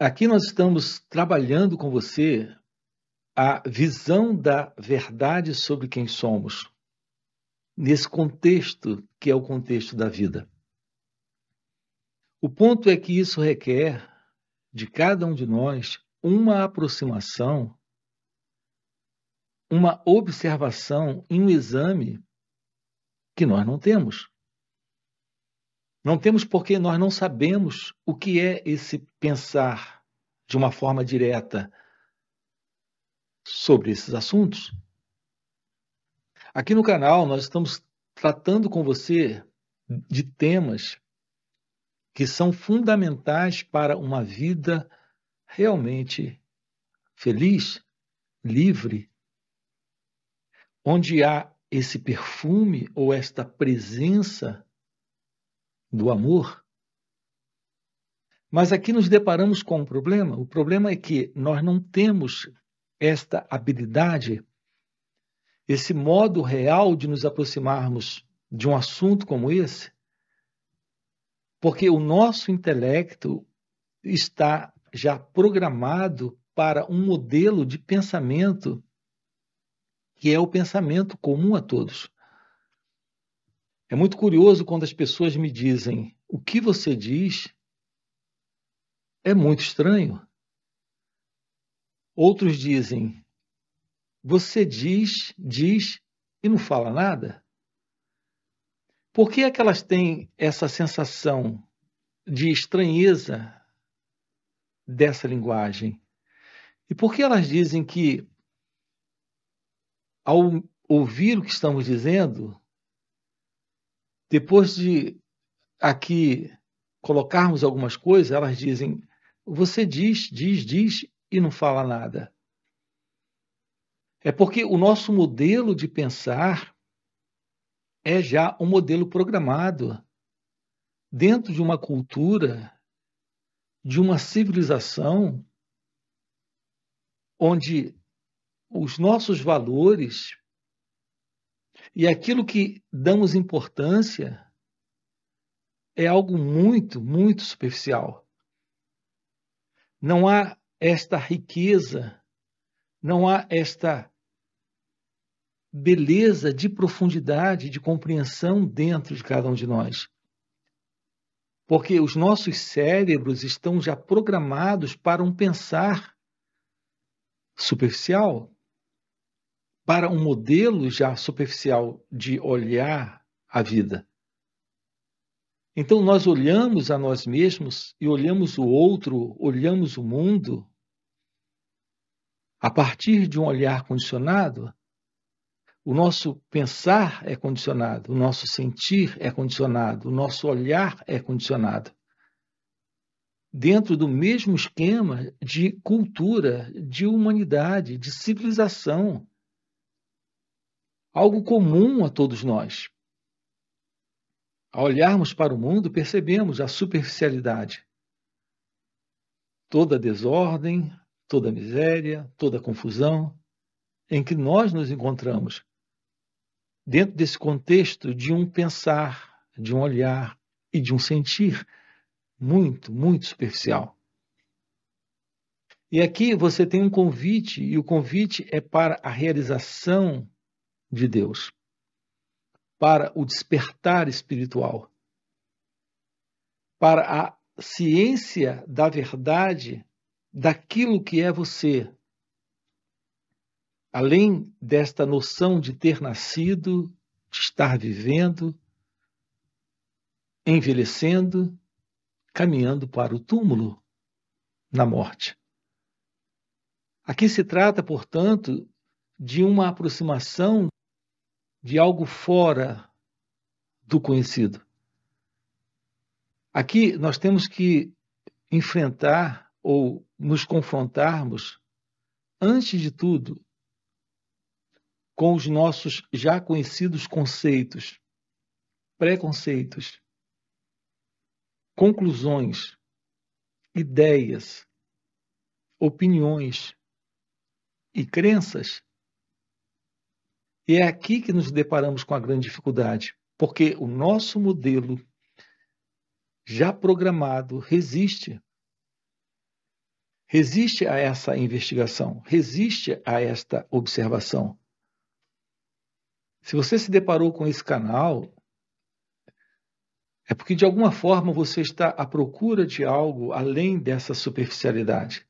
Aqui nós estamos trabalhando com você a visão da verdade sobre quem somos, nesse contexto que é o contexto da vida. O ponto é que isso requer de cada um de nós uma aproximação, uma observação em um exame que nós não temos. Não temos porque nós não sabemos o que é esse pensar de uma forma direta sobre esses assuntos. Aqui no canal nós estamos tratando com você de temas que são fundamentais para uma vida realmente feliz, livre, onde há esse perfume ou esta presença do amor. Mas aqui nos deparamos com um problema. O problema é que nós não temos esta habilidade, esse modo real de nos aproximarmos de um assunto como esse, porque o nosso intelecto está já programado para um modelo de pensamento que é o pensamento comum a todos. É muito curioso quando as pessoas me dizem: o que você diz é muito estranho. Outros dizem: você diz, diz e não fala nada. Por que é que elas têm essa sensação de estranheza dessa linguagem? E por que elas dizem que, ao ouvir o que estamos dizendo, depois de aqui colocarmos algumas coisas, elas dizem: você diz, diz, diz e não fala nada. É porque o nosso modelo de pensar é já um modelo programado dentro de uma cultura, de uma civilização onde os nossos valores e aquilo que damos importância é algo muito, muito superficial. Não há esta riqueza, não há esta beleza de profundidade, de compreensão dentro de cada um de nós. Porque os nossos cérebros estão já programados para um pensar superficial, para um modelo já superficial de olhar a vida. Então nós olhamos a nós mesmos e olhamos o outro, olhamos o mundo a partir de um olhar condicionado. O nosso pensar é condicionado, o nosso sentir é condicionado, o nosso olhar é condicionado. Dentro do mesmo esquema de cultura, de humanidade, de civilização algo comum a todos nós. Ao olharmos para o mundo, percebemos a superficialidade. Toda a desordem, toda a miséria, toda a confusão em que nós nos encontramos, dentro desse contexto de um pensar, de um olhar e de um sentir muito, muito superficial. E aqui você tem um convite, e o convite é para a realização de Deus, para o despertar espiritual, para a ciência da verdade daquilo que é você. Além desta noção de ter nascido, de estar vivendo, envelhecendo, caminhando para o túmulo na morte. Aqui se trata, portanto, de uma aproximação de algo fora do conhecido. Aqui nós temos que enfrentar ou nos confrontarmos, antes de tudo, com os nossos já conhecidos conceitos, preconceitos, conclusões, ideias, opiniões e crenças e é aqui que nos deparamos com a grande dificuldade, porque o nosso modelo já programado resiste. resiste a essa investigação, resiste a esta observação. Se você se deparou com esse canal, é porque de alguma forma você está à procura de algo além dessa superficialidade,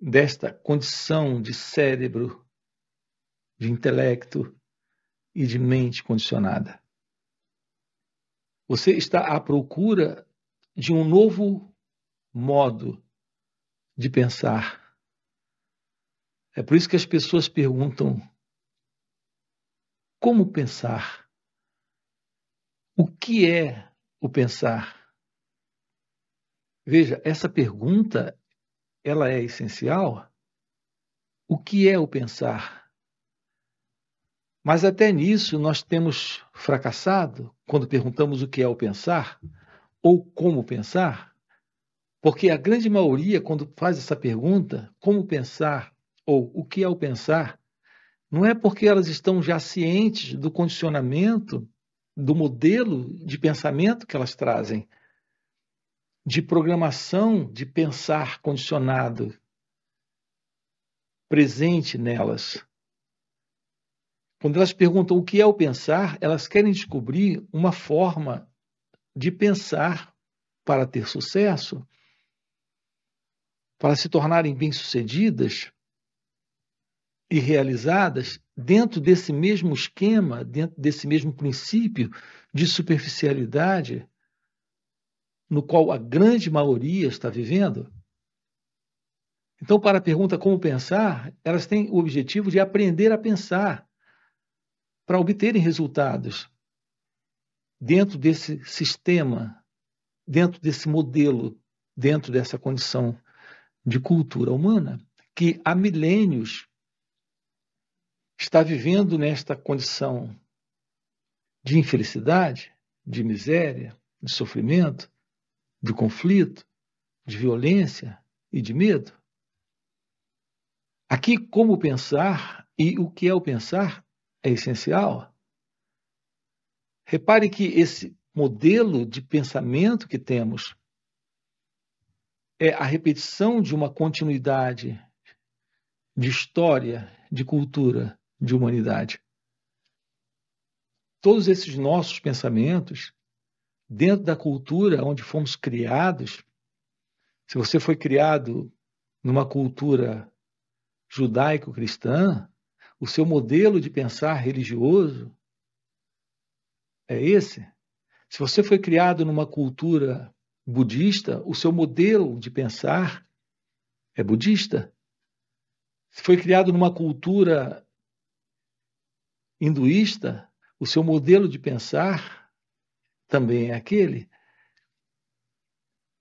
desta condição de cérebro, de intelecto e de mente condicionada. Você está à procura de um novo modo de pensar. É por isso que as pessoas perguntam: como pensar? O que é o pensar? Veja, essa pergunta ela é essencial. O que é o pensar? Mas até nisso nós temos fracassado quando perguntamos o que é o pensar ou como pensar, porque a grande maioria, quando faz essa pergunta, como pensar ou o que é o pensar, não é porque elas estão já cientes do condicionamento do modelo de pensamento que elas trazem, de programação de pensar condicionado presente nelas. Quando elas perguntam o que é o pensar, elas querem descobrir uma forma de pensar para ter sucesso, para se tornarem bem-sucedidas e realizadas dentro desse mesmo esquema, dentro desse mesmo princípio de superficialidade no qual a grande maioria está vivendo? Então, para a pergunta como pensar, elas têm o objetivo de aprender a pensar para obterem resultados dentro desse sistema, dentro desse modelo, dentro dessa condição de cultura humana que há milênios está vivendo nesta condição de infelicidade, de miséria, de sofrimento, de conflito, de violência e de medo? Aqui, como pensar e o que é o pensar é essencial. Repare que esse modelo de pensamento que temos é a repetição de uma continuidade de história, de cultura, de humanidade. Todos esses nossos pensamentos, dentro da cultura onde fomos criados, se você foi criado numa cultura judaico-cristã, o seu modelo de pensar religioso é esse. Se você foi criado numa cultura budista, o seu modelo de pensar é budista. Se foi criado numa cultura hinduísta, o seu modelo de pensar também é aquele.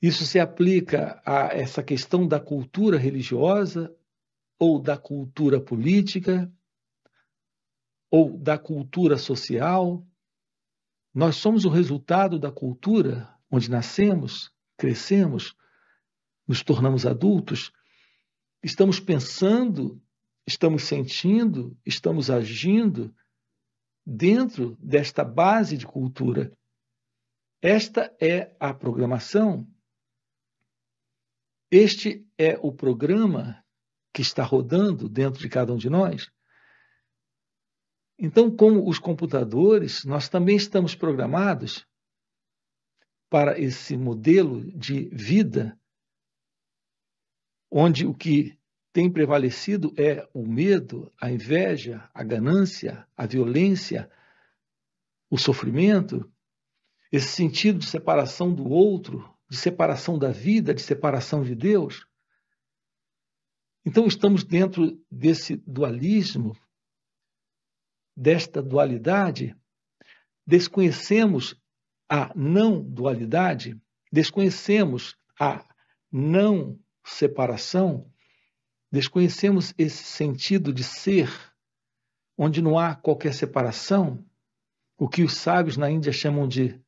Isso se aplica a essa questão da cultura religiosa ou da cultura política ou da cultura social. Nós somos o resultado da cultura onde nascemos, crescemos, nos tornamos adultos. Estamos pensando, estamos sentindo, estamos agindo dentro desta base de cultura. Esta é a programação. Este é o programa que está rodando dentro de cada um de nós. Então, como os computadores, nós também estamos programados para esse modelo de vida, onde o que tem prevalecido é o medo, a inveja, a ganância, a violência, o sofrimento, esse sentido de separação do outro, de separação da vida, de separação de Deus. Então, estamos dentro desse dualismo, desta dualidade, desconhecemos a não dualidade, desconhecemos a não separação Desconhecemos esse sentido de ser, onde não há qualquer separação, o que os sábios na Índia chamam de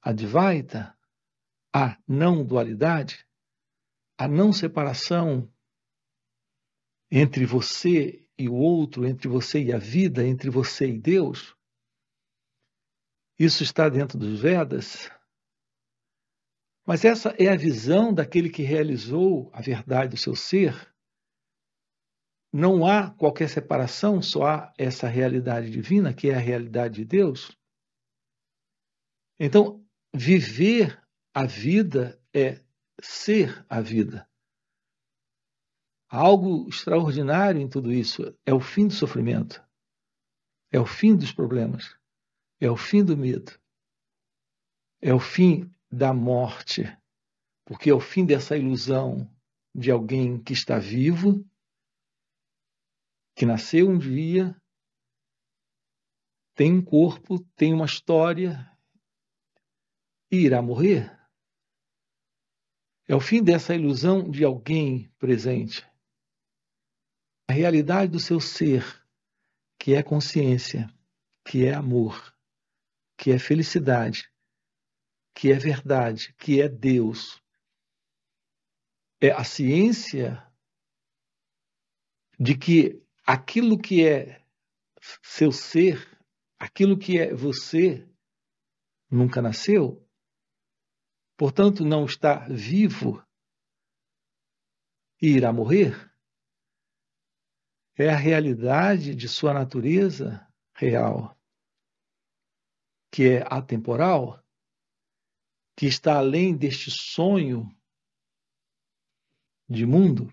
Advaita, a não dualidade, a não separação entre você e o outro, entre você e a vida, entre você e Deus. Isso está dentro dos Vedas. Mas essa é a visão daquele que realizou a verdade do seu ser. Não há qualquer separação, só há essa realidade divina, que é a realidade de Deus. Então, viver a vida é ser a vida. Algo extraordinário em tudo isso é o fim do sofrimento, é o fim dos problemas, é o fim do medo, é o fim da morte, porque é o fim dessa ilusão de alguém que está vivo, que nasceu um dia, tem um corpo, tem uma história e irá morrer. É o fim dessa ilusão de alguém presente a realidade do seu ser, que é consciência, que é amor, que é felicidade, que é verdade, que é Deus. É a ciência de que aquilo que é seu ser, aquilo que é você, nunca nasceu, portanto não está vivo e irá morrer é a realidade de sua natureza real, que é atemporal, que está além deste sonho de mundo,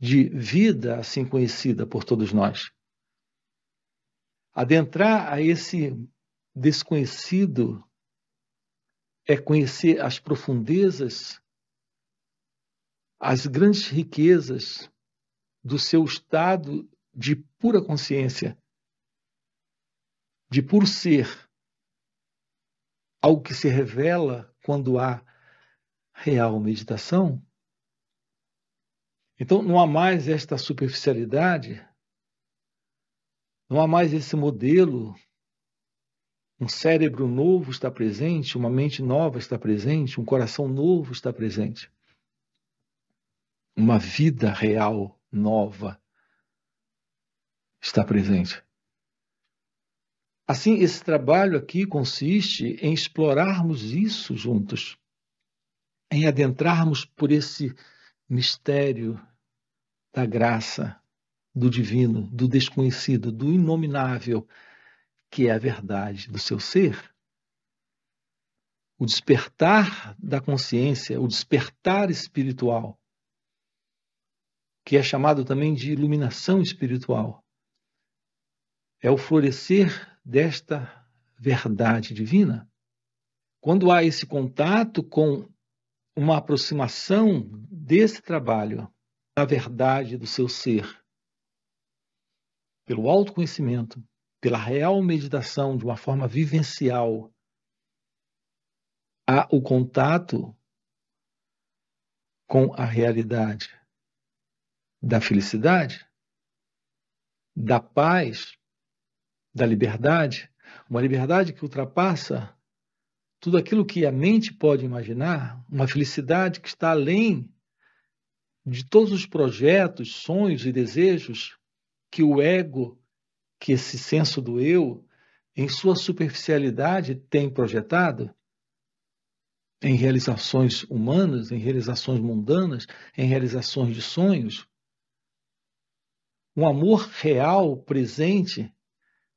de vida assim conhecida por todos nós. Adentrar a esse desconhecido é conhecer as profundezas, as grandes riquezas do seu estado de pura consciência, de puro ser, algo que se revela quando há real meditação. Então não há mais esta superficialidade, não há mais esse modelo. Um cérebro novo está presente, uma mente nova está presente, um coração novo está presente. Uma vida real nova está presente. Assim, esse trabalho aqui consiste em explorarmos isso juntos, em adentrarmos por esse mistério da graça, do divino, do desconhecido, do inominável, que é a verdade do seu ser. O despertar da consciência, o despertar espiritual, que é chamado também de iluminação espiritual. É o florescer desta verdade divina. Quando há esse contato com uma aproximação desse trabalho da verdade do seu ser, pelo autoconhecimento, pela real meditação de uma forma vivencial, há o contato com a realidade da felicidade, da paz, da liberdade, uma liberdade que ultrapassa tudo aquilo que a mente pode imaginar, uma felicidade que está além de todos os projetos, sonhos e desejos que o ego, que esse senso do eu, em sua superficialidade tem projetado em realizações humanas, em realizações mundanas, em realizações de sonhos um amor real, presente,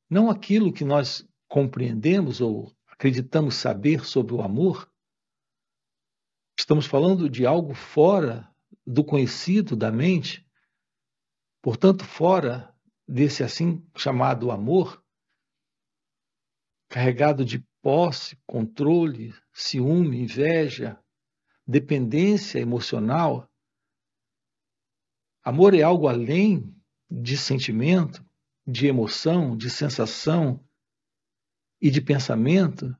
não aquilo que nós compreendemos ou acreditamos saber sobre o amor. Estamos falando de algo fora do conhecido da mente, portanto, fora desse assim chamado amor, carregado de posse, controle, ciúme, inveja, dependência emocional. Amor é algo além de sentimento, de emoção, de sensação e de pensamento,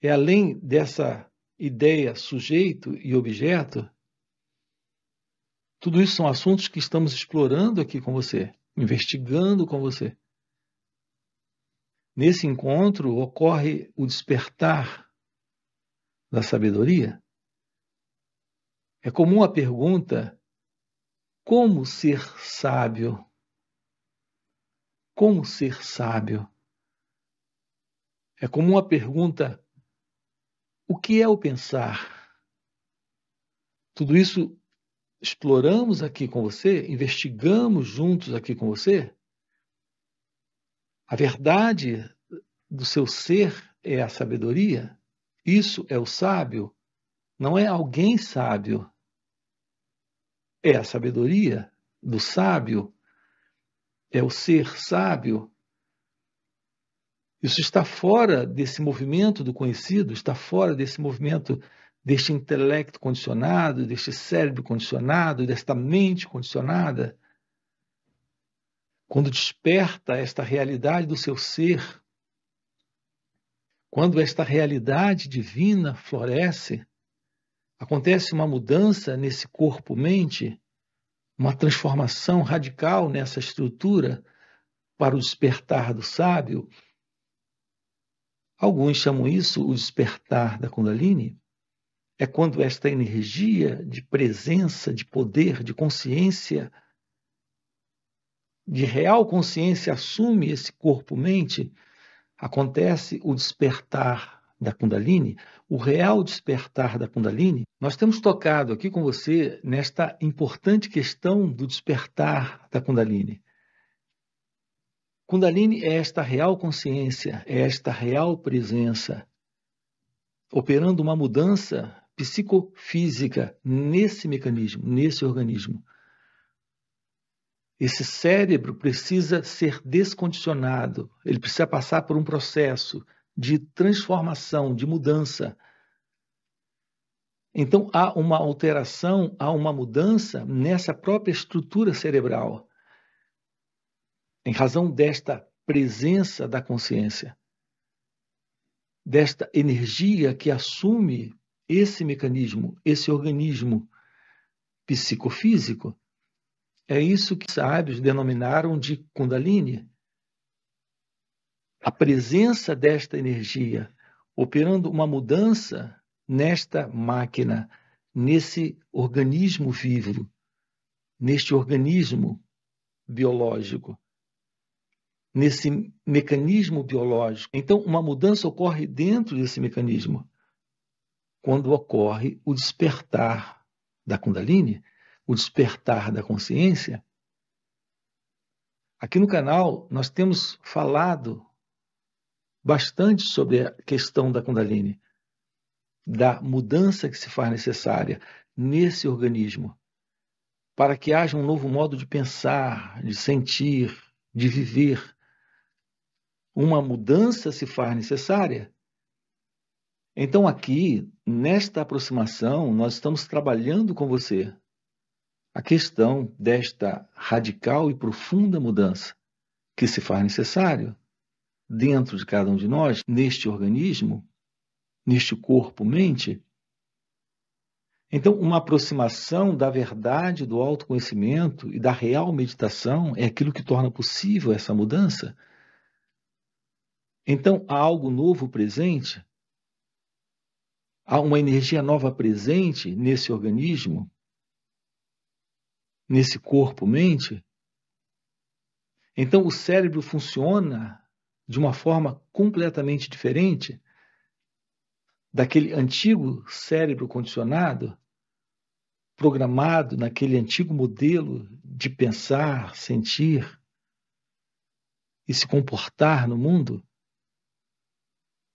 é além dessa ideia sujeito e objeto. Tudo isso são assuntos que estamos explorando aqui com você, investigando com você. Nesse encontro ocorre o despertar da sabedoria. É comum a pergunta como ser sábio? Como ser sábio? É como uma pergunta o que é o pensar? Tudo isso exploramos aqui com você, investigamos juntos aqui com você. A verdade do seu ser é a sabedoria. Isso é o sábio. Não é alguém sábio. É a sabedoria do sábio. É o ser sábio. Isso está fora desse movimento do conhecido, está fora desse movimento deste intelecto condicionado, deste cérebro condicionado, desta mente condicionada. Quando desperta esta realidade do seu ser, quando esta realidade divina floresce, acontece uma mudança nesse corpo-mente, uma transformação radical nessa estrutura para o despertar do sábio Alguns chamam isso o despertar da Kundalini. É quando esta energia de presença, de poder, de consciência, de real consciência assume esse corpo-mente, acontece o despertar da Kundalini, o real despertar da Kundalini. Nós temos tocado aqui com você nesta importante questão do despertar da Kundalini. Kundalini é esta real consciência, é esta real presença, operando uma mudança psicofísica nesse mecanismo, nesse organismo. Esse cérebro precisa ser descondicionado, ele precisa passar por um processo de transformação, de mudança. Então há uma alteração, há uma mudança nessa própria estrutura cerebral em razão desta presença da consciência, desta energia que assume esse mecanismo, esse organismo psicofísico, é isso que sábios denominaram de Kundalini. A presença desta energia operando uma mudança nesta máquina, nesse organismo vivo, neste organismo biológico nesse mecanismo biológico. Então, uma mudança ocorre dentro desse mecanismo. Quando ocorre o despertar da Kundalini, o despertar da consciência. Aqui no canal, nós temos falado bastante sobre a questão da Kundalini, da mudança que se faz necessária nesse organismo, para que haja um novo modo de pensar, de sentir, de viver uma mudança se faz necessária. Então, aqui, nesta aproximação, nós estamos trabalhando com você a questão desta radical e profunda mudança que se faz necessário dentro de cada um de nós, neste organismo, neste corpo-mente. Então, uma aproximação da verdade do autoconhecimento e da real meditação é aquilo que torna possível essa mudança. Então, há algo novo presente? Há uma energia nova presente nesse organismo? Nesse corpo-mente? Então, o cérebro funciona de uma forma completamente diferente daquele antigo cérebro condicionado, programado naquele antigo modelo de pensar, sentir e se comportar no mundo?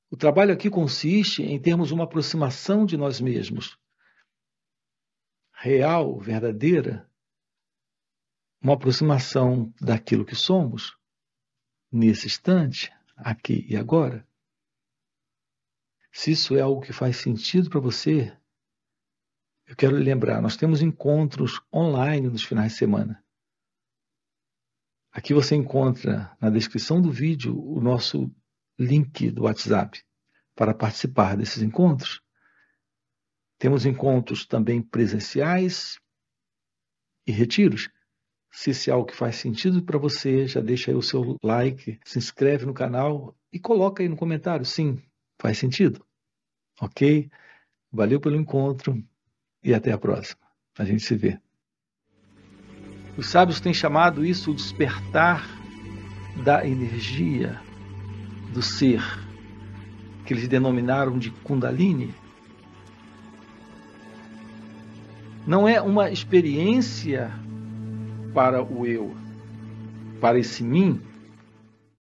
O trabalho aqui consiste em termos uma aproximação de nós mesmos, real, verdadeira, uma aproximação daquilo que somos, nesse instante, aqui e agora. Se isso é algo que faz sentido para você, eu quero lembrar, nós temos encontros online nos finais de semana. Aqui você encontra na descrição do vídeo o nosso link do WhatsApp para participar desses encontros. Temos encontros também presenciais e retiros. Se esse é algo que faz sentido para você, já deixa aí o seu like, se inscreve no canal e coloca aí no comentário, sim, faz sentido. Ok? Valeu pelo encontro e até a próxima. A gente se vê. Os sábios têm chamado isso o despertar da energia do ser, que eles denominaram de Kundalini. Não é uma experiência para o eu, para esse mim,